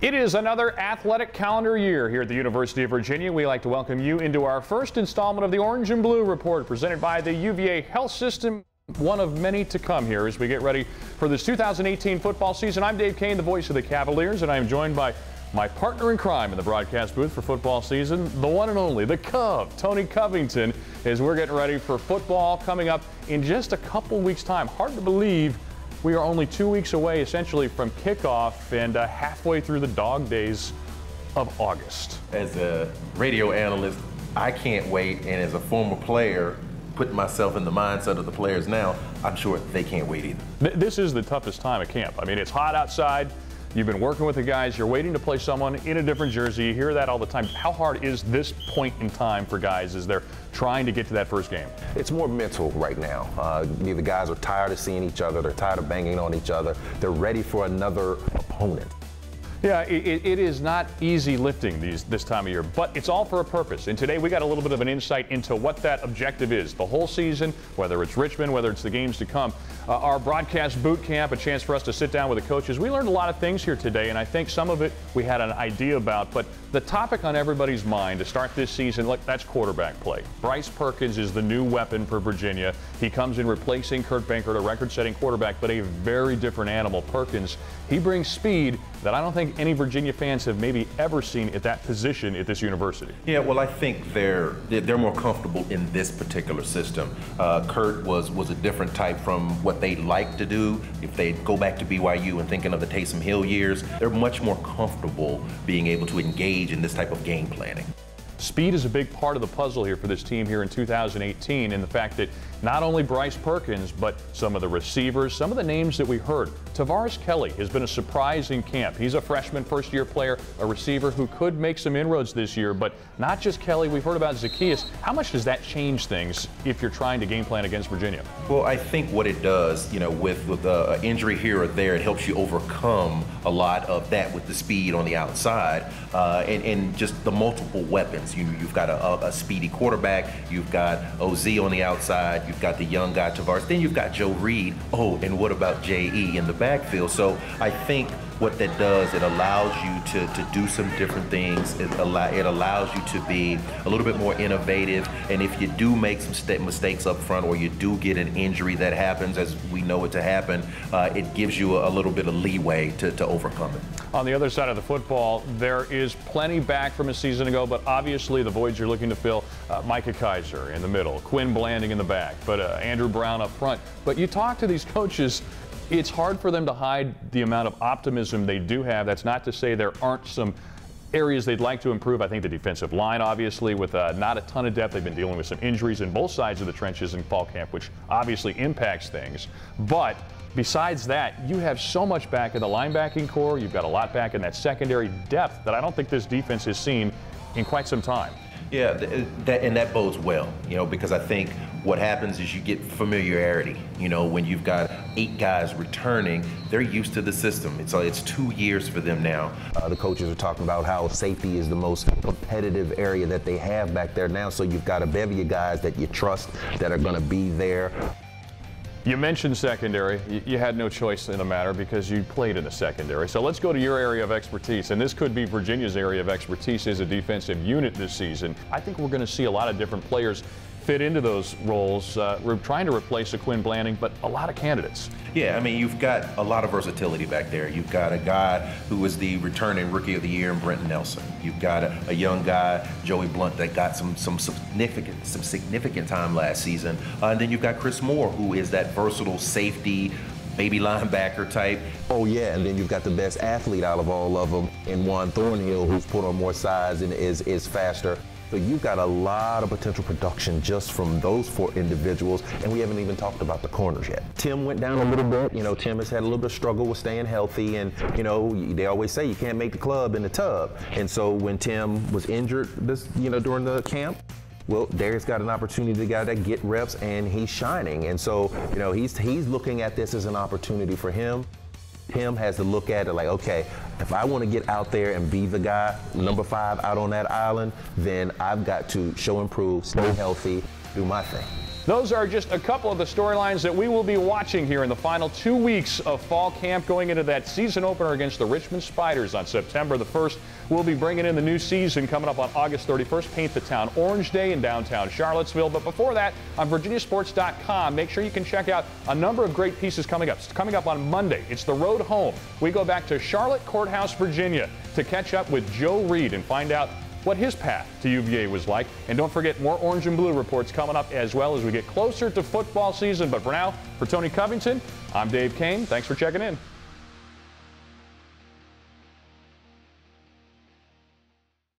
It is another athletic calendar year here at the University of Virginia. We like to welcome you into our first installment of the Orange and Blue Report presented by the UVA Health System. One of many to come here as we get ready for this 2018 football season. I'm Dave Koehn, the voice of the Cavaliers, and I am joined by my partner in crime in the broadcast booth for football season, the one and only, the Cub, Tony Covington, as we're getting ready for football coming up in just a couple weeks' time. Hard to believe we are only two weeks away, essentially, from kickoff and uh, halfway through the dog days of August. As a radio analyst, I can't wait, and as a former player, putting myself in the mindset of the players now, I'm sure they can't wait either. This is the toughest time at camp. I mean, it's hot outside. You've been working with the guys. You're waiting to play someone in a different jersey. You hear that all the time. How hard is this point in time for guys as they're trying to get to that first game? It's more mental right now. Uh, the guys are tired of seeing each other. They're tired of banging on each other. They're ready for another opponent. Yeah, it, it is not easy lifting these this time of year, but it's all for a purpose. And today we got a little bit of an insight into what that objective is. The whole season, whether it's Richmond, whether it's the games to come. Uh, our broadcast boot camp, a chance for us to sit down with the coaches. We learned a lot of things here today, and I think some of it we had an idea about. But the topic on everybody's mind to start this season, look, that's quarterback play. Bryce Perkins is the new weapon for Virginia. He comes in replacing Kurt Benkert, a record-setting quarterback, but a very different animal. Perkins, he brings speed that I don't think any Virginia fans have maybe ever seen at that position at this university. Yeah, well, I think they're they're more comfortable in this particular system. Uh, Kurt was was a different type from what they like to do. If they go back to BYU and thinking of the Taysom Hill years, they're much more comfortable being able to engage in this type of game planning. Speed is a big part of the puzzle here for this team here in 2018, and the fact that not only Bryce Perkins, but some of the receivers, some of the names that we heard. Tavares Kelly has been a surprise in camp. He's a freshman first year player, a receiver who could make some inroads this year, but not just Kelly. We've heard about Zaccheaus. How much does that change things if you're trying to game plan against Virginia? Well, I think what it does, you know, with, with an injury here or there, it helps you overcome a lot of that with the speed on the outside uh, and, and, just the multiple weapons. You, you've got a, a, speedy quarterback, you've got OZ on the outside, you've got the young guy Tavares, then you've got Joe Reed. Oh, and what about J.E. in the backfield? So I think what that does, it allows you to, to do some different things. It, allow, it allows you to be a little bit more innovative. And if you do make some mistakes up front or you do get an injury that happens, as we know it to happen, uh, it gives you a, a, little bit of leeway to, to overcome it. On the other side of the football, there is plenty back from a season ago, but obviously the voids you're looking to fill, uh, Micah Kiser in the middle, Quinn Blanding in the back, but uh, Andrew Brown up front. But you talk to these coaches, it's hard for them to hide the amount of optimism they do have. That's not to say there aren't some areas they'd like to improve. I think the defensive line, obviously, with uh, not a ton of depth. They've been dealing with some injuries in both sides of the trenches in fall camp, which obviously impacts things. But besides that, you have so much back in the linebacking corps. You've got a lot back in that secondary depth that I don't think this defense has seen in quite some time. Yeah, that, and that bodes well, you know, because I think what happens is you get familiarity. You know, when you've got eight guys returning, they're used to the system. It's, it's two years for them now. Uh, the coaches are talking about how safety is the most competitive area that they have back there now. So you've got a bevy of guys that you trust that are going to be there. You mentioned secondary. You had no choice in the matter because you played in the secondary. So let's go to your area of expertise. And this could be Virginia's area of expertise as a defensive unit this season. I think we're going to see a lot of different players fit into those roles. Uh, we're trying to replace a Quinn Blanding, but a lot of candidates. Yeah, I mean, you've got a lot of versatility back there. You've got a guy who was the returning rookie of the year in Brenton Nelson. You've got a, a young guy, Joey Blount, that got some some significant some significant time last season. Uh, and then you've got Chris Moore, who is that versatile safety, maybe linebacker type. Oh yeah, and then you've got the best athlete out of all of them in Juan Thornhill, who's put on more size and is is faster. So you've got a lot of potential production just from those four individuals, and we haven't even talked about the corners yet. Tim went down a little bit. You know, Tim has had a little bit of struggle with staying healthy, and you know, they always say you can't make the club in the tub. And so when Tim was injured this, you know, during the camp, well, Darius got an opportunity to get that get reps, and he's shining. And so, you know, he's he's looking at this as an opportunity for him. Him has to look at it like, okay, if I want to get out there and be the guy, number five out on that island, then I've got to show improve, stay healthy, do my thing. Those are just a couple of the storylines that we will be watching here in the final two weeks of fall camp going into that season opener against the Richmond Spiders on September the 1st. We'll be bringing in the new season coming up on August 31st. Paint the Town Orange Day in downtown Charlottesville. But before that, on VirginiaSports.com, make sure you can check out a number of great pieces coming up. It's coming up on Monday. It's the road home. We go back to Charlotte Courthouse, Virginia to catch up with Joe Reed and find out what his path to UVA was like. And don't forget more orange and blue reports coming up as well as we get closer to football season. But for now, for Tony Covington, I'm Dave Koehn. Thanks for checking in.